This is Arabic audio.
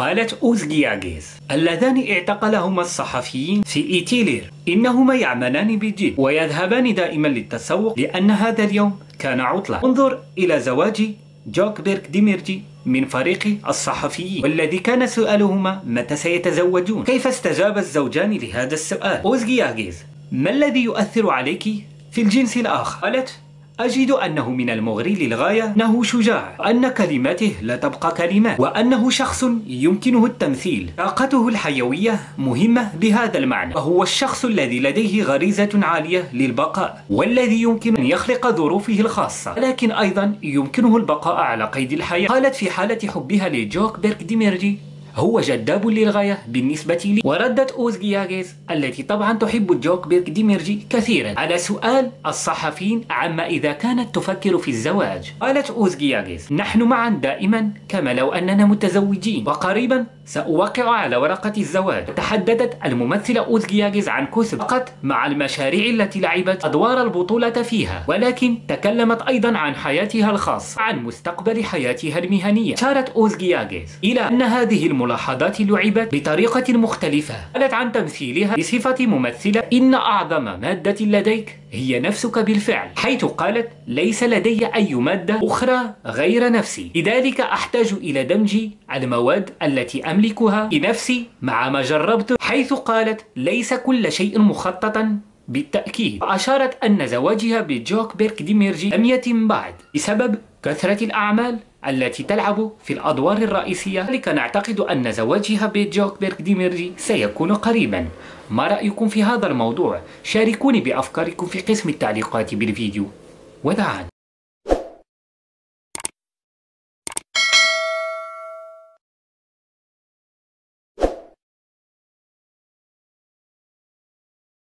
قالت أوزجياغيز اللذان اعتقلهما الصحفيين في إيتيلير. إنهما يعملان بجد ويذهبان دائما للتسوق لأن هذا اليوم كان عطلة انظر إلى زواج جوك بيرك ديميرجي من فريق الصحفيين والذي كان سؤالهما متى سيتزوجون؟ كيف استجاب الزوجان لهذا السؤال؟ أوزجياغيز ما الذي يؤثر عليك في الجنس الآخر؟ قالت أجد أنه من المغري للغاية أنه شجاع أن كلماته لا تبقى كلمات وأنه شخص يمكنه التمثيل. طاقته الحيوية مهمة بهذا المعنى. وهو الشخص الذي لديه غريزة عالية للبقاء والذي يمكن أن يخلق ظروفه الخاصة. لكن أيضا يمكنه البقاء على قيد الحياة. قالت في حالة حبها لجوك بيرك ديميرجي هو جذاب للغاية بالنسبة لي. وردت أوزجياغيز التي طبعا تحب جوك بيرك ديميرجي كثيرا. على سؤال الصحفيين عما إذا كانت تفكر في الزواج. قالت أوزجياغيز نحن معا دائما كما لو أننا متزوجين. وقريبا سأوقع على ورقة الزواج. تحدثت الممثلة أوزجياغيز عن كثب فقط مع المشاريع التي لعبت أدوار البطولة فيها. ولكن تكلمت أيضا عن حياتها الخاصة عن مستقبل حياتها المهنية. أشارت أوزجياغيز إلى أن هذه الملاحظات لعبت بطريقة مختلفة. قالت عن تمثيلها بصفة ممثلة إن أعظم مادة لديك هي نفسك بالفعل. حيث قالت ليس لدي أي مادة أخرى غير نفسي. لذلك أحتاج إلى دمج المواد التي أملكها بنفسي مع ما جربت. حيث قالت ليس كل شيء مخططا بالتأكيد. وأشارت أن زواجها بجوك بيرك ديميرجي لم يتم بعد بسبب كثرة الأعمال التي تلعب في الأدوار الرئيسية. لذلك نعتقد أن زواجها بجوك بيرك ديميرجي سيكون قريبا. ما رأيكم في هذا الموضوع؟ شاركوني بأفكاركم في قسم التعليقات بالفيديو. وداعا.